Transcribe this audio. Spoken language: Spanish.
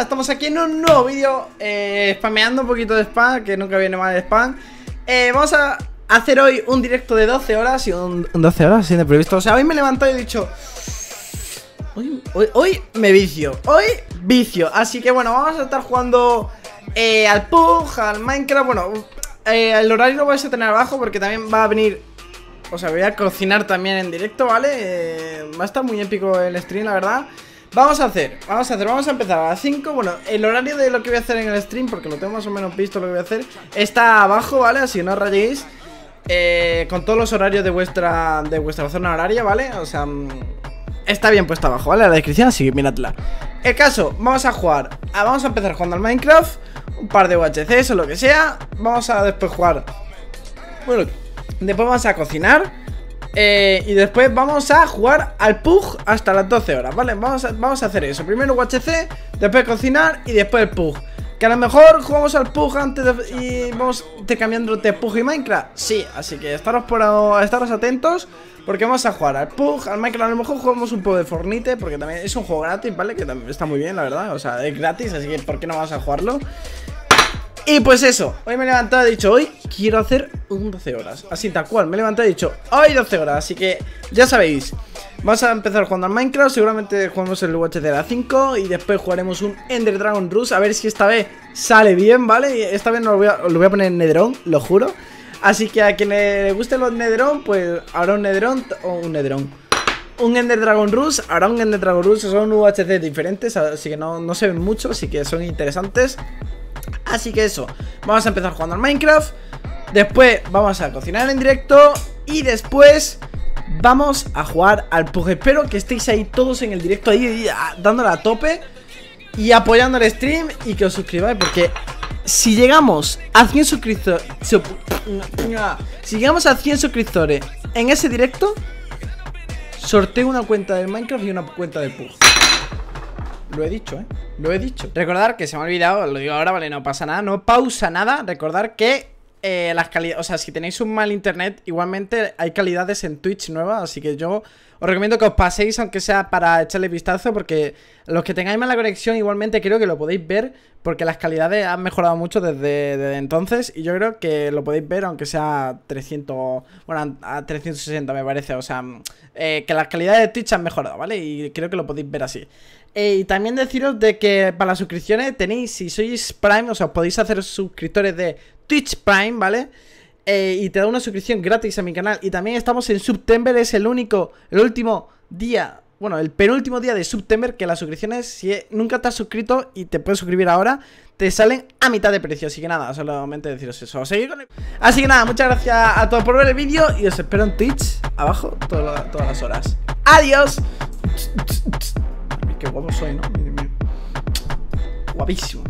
estamos aquí en un nuevo vídeo eh, Spameando un poquito de spam, que nunca viene mal el spam. Eh, Vamos a hacer hoy un directo de 12 horas y un, 12 horas sin de previsto. O sea, hoy me he levantado y he dicho hoy, hoy, me vicio, hoy vicio Así que bueno, vamos a estar jugando eh, al PUG, al Minecraft. Bueno, eh, el horario lo vais a tener abajo porque también va a venir O sea, voy a cocinar también en directo, ¿vale? Va a estar muy épico el stream, la verdad Vamos a hacer, vamos a hacer, vamos a empezar a las 5 Bueno, el horario de lo que voy a hacer en el stream Porque lo tengo más o menos visto lo que voy a hacer Está abajo, ¿vale? Así no rayéis eh, Con todos los horarios de vuestra De vuestra zona horaria, ¿vale? O sea, mm, está bien puesto abajo, ¿vale? La descripción, así que miradla El caso, vamos a jugar Vamos a empezar jugando al Minecraft Un par de UHCs o lo que sea Vamos a después jugar Bueno, después vamos a cocinar eh, y después vamos a jugar al PUG hasta las 12 horas, ¿vale? Vamos a, vamos a hacer eso. Primero UHC, después cocinar y después el PUG. Que a lo mejor jugamos al PUG antes de, y vamos cambiando de PUG y Minecraft. Sí, así que estaros, por, estaros atentos. Porque vamos a jugar al PUG, al Minecraft. A lo mejor jugamos un poco de Fornite. Porque también es un juego gratis, ¿vale? Que también está muy bien, la verdad. O sea, es gratis, así que ¿por qué no vamos a jugarlo? Y pues eso, hoy me he levantado he dicho, hoy quiero hacer un 12 horas Así tal cual, me he levantado y he dicho, hoy 12 horas Así que ya sabéis, vamos a empezar jugando al Minecraft Seguramente jugamos el UHC de la 5 Y después jugaremos un Ender Dragon Rush A ver si esta vez sale bien, ¿vale? Esta vez no lo voy a, poner en Netherón, lo juro Así que a quien le guste los Netherón, pues habrá un Netherón o un Netherón un Ender Dragon Rush, ahora un Ender Dragon Rush, son UHC diferentes, así que no, no se ven mucho, así que son interesantes. Así que eso, vamos a empezar jugando al Minecraft Después vamos a cocinar en directo Y después vamos a jugar al PUG Espero que estéis ahí todos en el directo Ahí dándole a tope Y apoyando el stream y que os suscribáis Porque si llegamos a 100 suscriptores Si llegamos a 100 suscriptores en ese directo Sorteo una cuenta del Minecraft y una cuenta del PUG lo he dicho, ¿eh? Lo he dicho. Recordar que se me ha olvidado, lo digo ahora, vale, no pasa nada, no pausa nada. Recordar que eh, las calidades, o sea, si tenéis un mal internet, igualmente hay calidades en Twitch nuevas, así que yo os recomiendo que os paséis, aunque sea para echarle vistazo, porque los que tengáis mala conexión, igualmente creo que lo podéis ver, porque las calidades han mejorado mucho desde, entonces, y yo creo que lo podéis ver, aunque sea 300, bueno, a 360 me parece, o sea, eh, que las calidades de Twitch han mejorado, ¿vale? Y creo que lo podéis ver así. Eh, y también deciros de que para las suscripciones tenéis, si sois Prime, o sea, podéis hacer suscriptores de Twitch Prime, ¿vale? Eh, y te da una suscripción gratis a mi canal. Y también estamos en September, es el único, el último día, bueno, el penúltimo día de September que las suscripciones, si nunca te has suscrito y te puedes suscribir ahora, te salen a mitad de precio. Así que nada, solamente deciros eso. Así que nada, muchas gracias a todos por ver el vídeo y os espero en Twitch abajo todas las horas. ¡Adiós! Qué guapo soy, ¿no? Guapísimo.